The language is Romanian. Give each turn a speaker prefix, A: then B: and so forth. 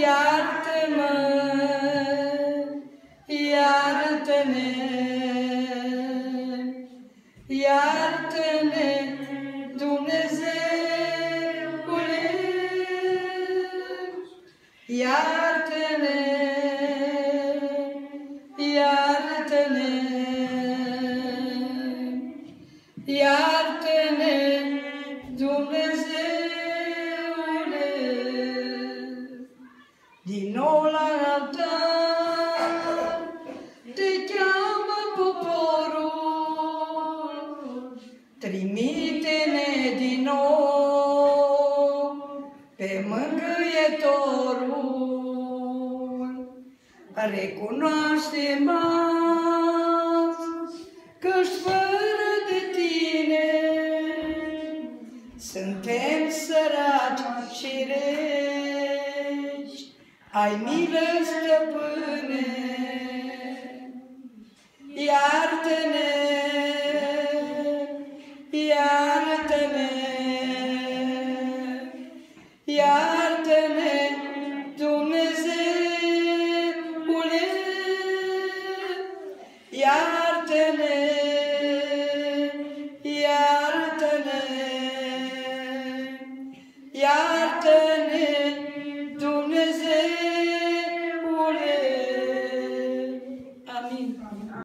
A: Iartă-mă, iartă-ne, iartă-ne, Dumnezeule, iartă-ne, iartă-ne, iartă-ne, altar te cheamă poporul, trimite-ne din nou pe mângâietorul. Recunoaște-mă că-și fără de tine. Suntem săraci și reci, ai milă, stăpâne, iartă-ne, iartă-ne, iartă-ne.